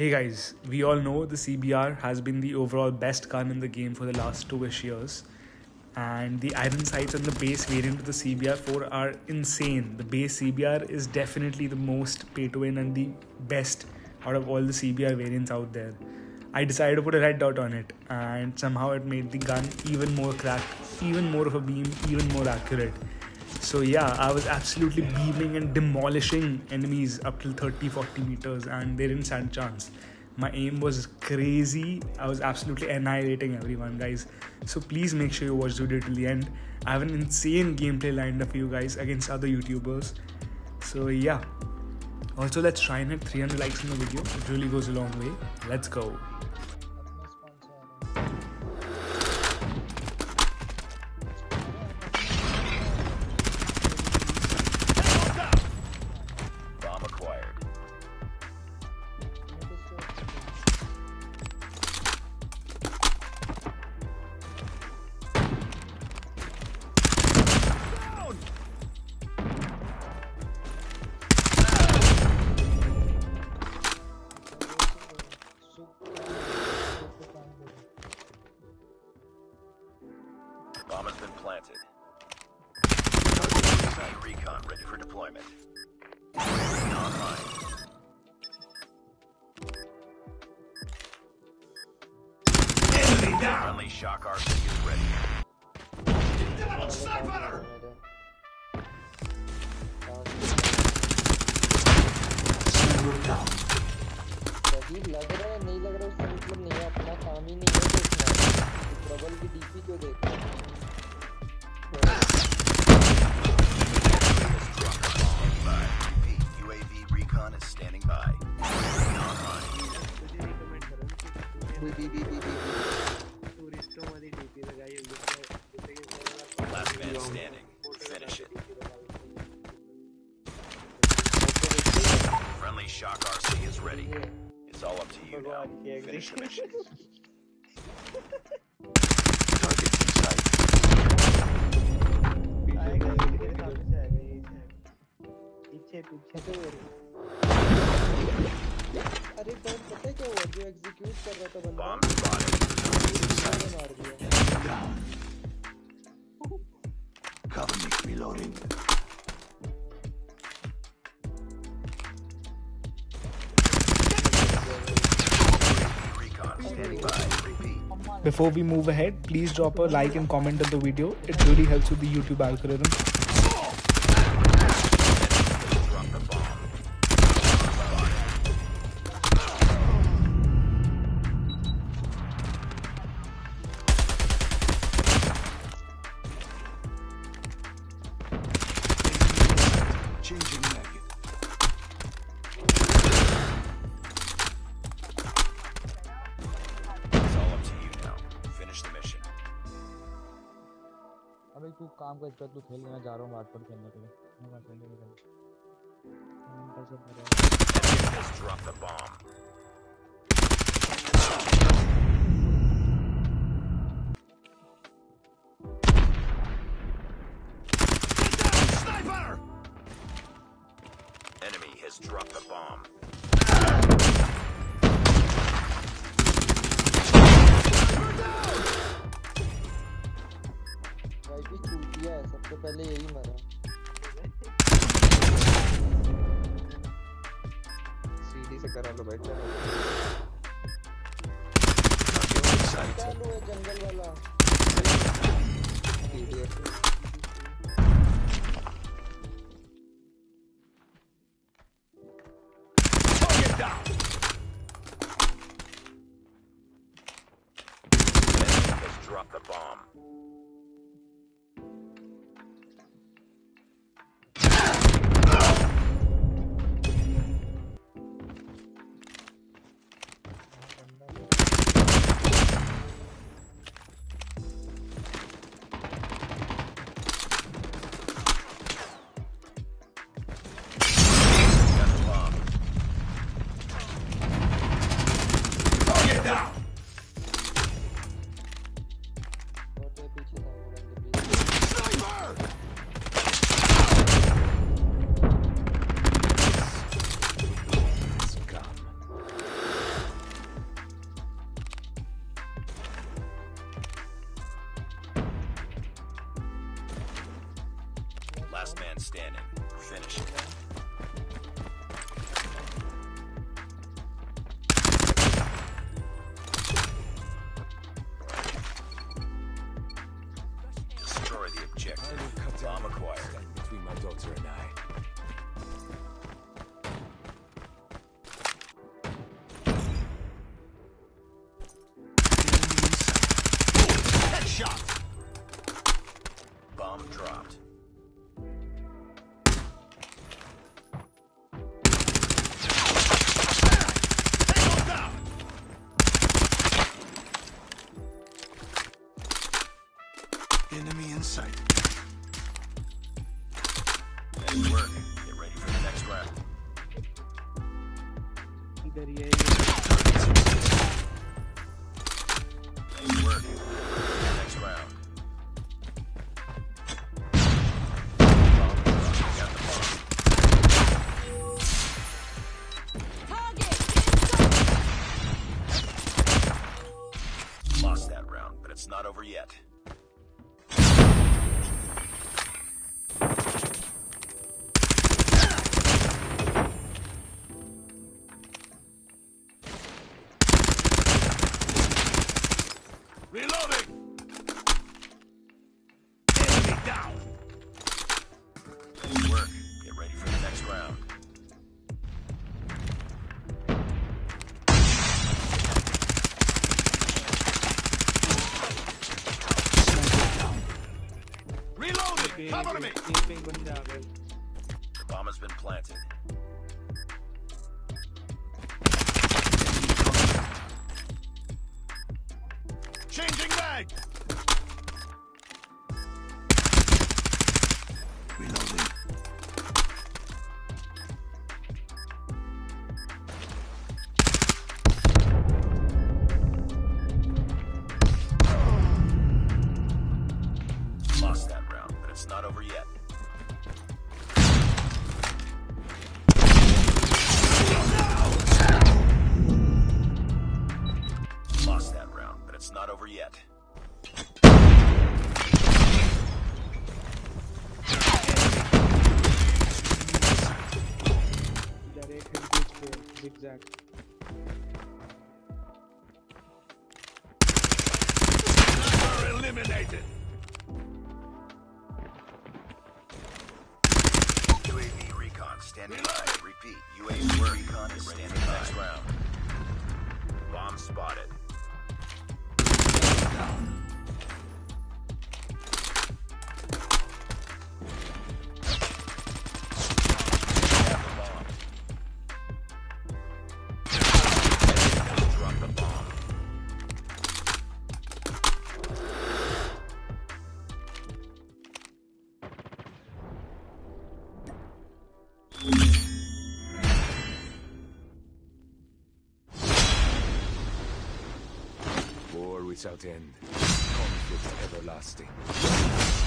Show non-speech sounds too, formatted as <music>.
Hey guys, we all know the CBR has been the overall best gun in the game for the last two-ish years. And the iron sights and the base variant of the CBR4 are insane. The base CBR is definitely the most pay to win and the best out of all the CBR variants out there. I decided to put a red dot on it, and somehow it made the gun even more cracked, even more of a beam, even more accurate. So yeah, I was absolutely beaming and demolishing enemies up till 30 40 meters, and they didn't stand a chance. My aim was crazy. I was absolutely annihilating everyone, guys. So please make sure you watch the video till the end. I have an insane gameplay lined up for you guys against other YouTubers. So yeah. Also, let's try and hit 300 likes in the video. It really goes a long way. Let's go. planted. Site recon ready for deployment. Online. Friendly shock RC is ready. अजीब लग रहा है नहीं लग रहा है उसका मतलब नहीं है अपना काम ही नहीं है देखना प्रबल की डीपी क्यों देख shock RC is ready. It's all up to you now. Finish the mission. <laughs> Targets in sight. पीछे पीछे अरे डर पता है क्या हुआ जो एग्जीक्यूट कर रहा था बंदा Bomb spotted. Targets in sight. उसने मार दिया Cover me. Reloading. Before we move ahead, please drop a like and comment on the video. It really helps with the YouTube algorithm. अबे तू काम कर इसका तू खेल मैं जा रहा हूँ वाटफोर्ड खेलने के लिए मैं खेलने के लिए drop. Enemy has dropped the bomb. सबसे पहले यही मरा सीढ़ी से करा लो भाई. चालू जंगल वाला सीढ़ी down. Last man standing. Finish. Destroy the objective. Bomb acquired. between my daughter and I. Nice work. Get ready for the next round. The bomb has been planted. Changing mag. But standing by. Repeat. UAV recon is standing by. Next round. Bomb spotted. Have Without end. Conflict everlasting.